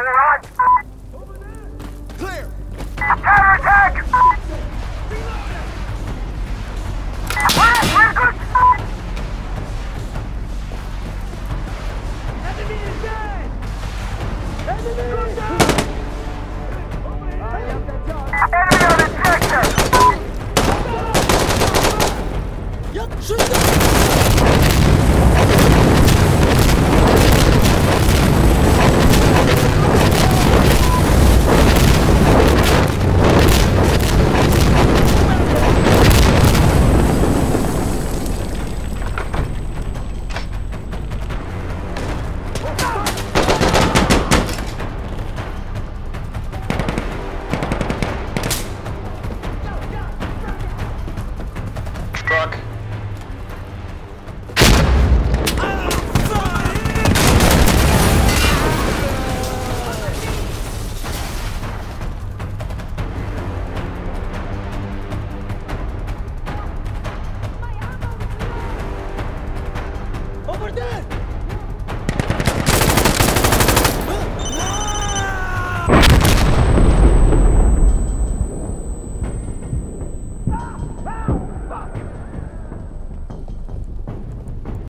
Enemy on objective! Yep, shoot them! truck. Over there!